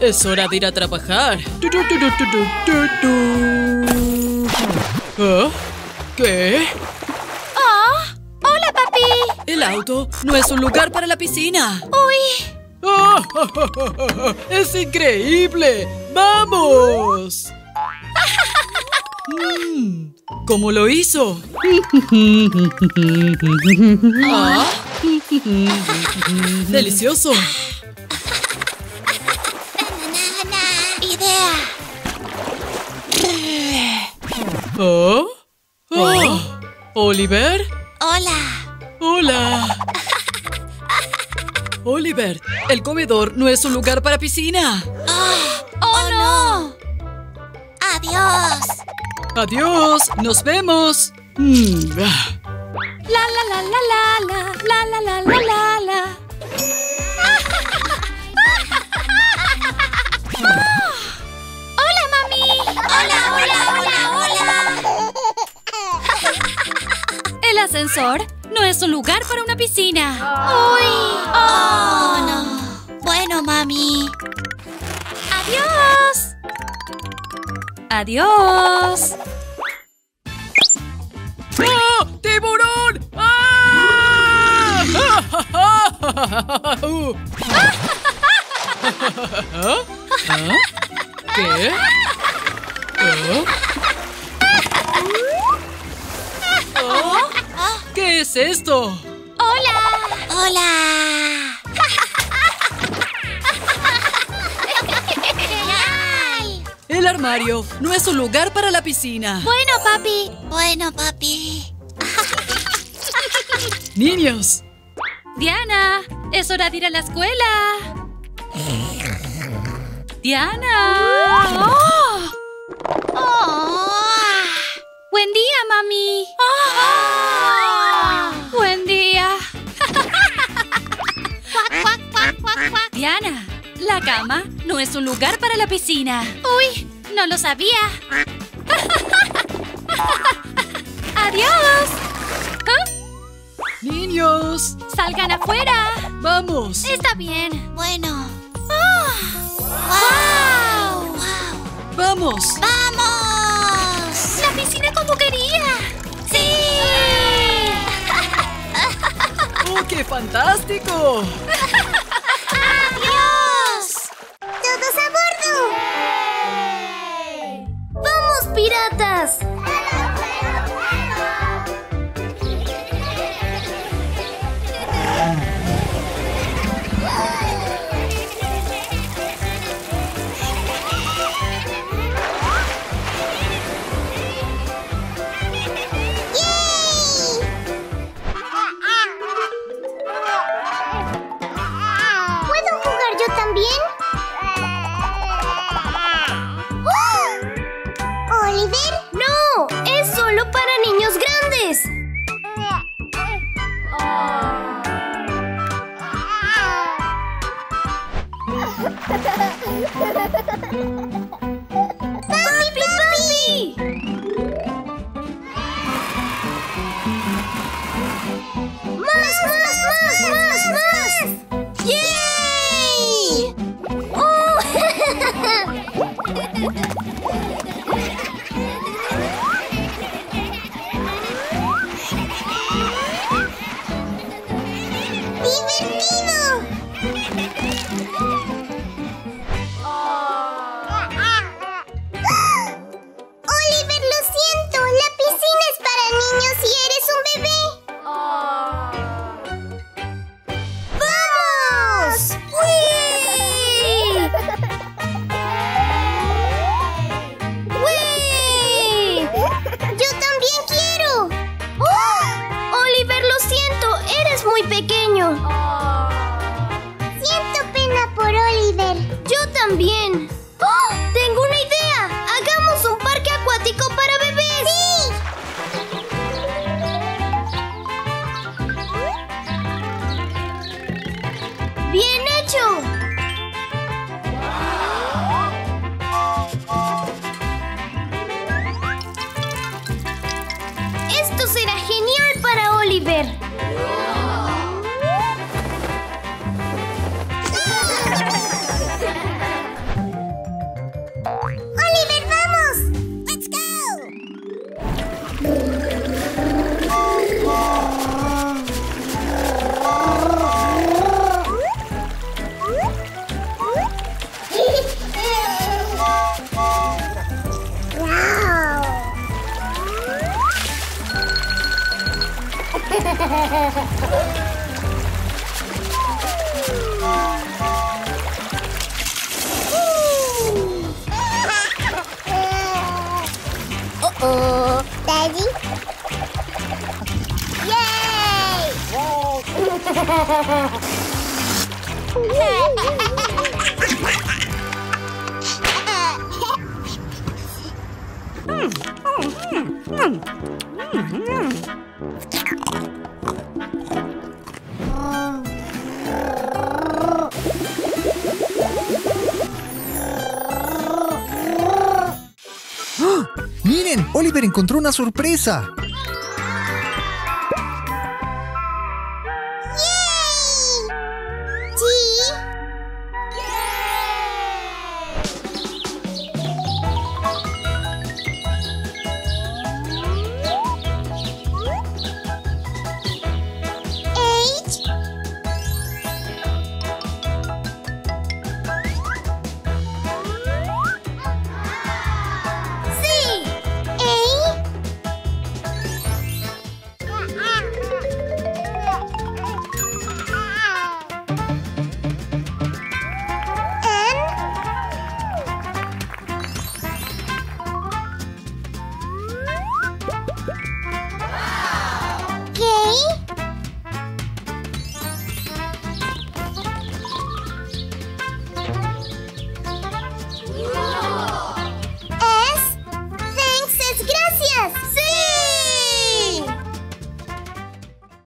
Es hora de ir a trabajar. ¿Ah? ¿Qué? ¡Oh! ¡Hola, papi! El auto no es un lugar para la piscina. ¡Uy! ¡Ah! ¡Es increíble! ¡Vamos! Mm, ¿Cómo lo hizo? Ah. ¡Delicioso! ¡Idea! ¿Oh? Oh. ¿Oliver? ¡Hola! ¡Hola! Oliver, el comedor no es un lugar para piscina. ¡Oh, no! ¡Adiós! Adiós, nos vemos. Mm. La la la la la la la la la la la la. ¡Oh! ¡Hola, mami! ¡Hola, hola, hola, hola! El ascensor no es un lugar para una piscina. ¡Uy! ¡Oh, no! Bueno, mami. ¡Adiós! ¡Adiós! ¡Ah! ¡Tiburón! ¡Ah! Uh. ¿Ah? ¿Ah? ¿Qué? ¿Ah? ¿Ah? ¿Qué es esto? ¡Hola! ¡Hola! ¡Genial! El armario no es un lugar para la piscina. Bueno, papi. Bueno, papi. Niños, Diana, es hora de ir a la escuela. Diana. ¡Oh! ¡Oh! Buen día, mami. ¡Oh! Buen día. Diana, la cama no es un lugar para la piscina. Uy, no lo sabía. Adiós. Niños, Salgan afuera. vamos. Está bien. Bueno. ¡Wow! Vamos. ¡Vamos! ¡La piscina como quería! ¡Sí! ¡Oh, qué fantástico! Beaver! Pequeño. Siento pena por Oliver. Yo también. ¡Oh! Uh-oh, Daddy. ¡Miren! Oliver encontró una sorpresa.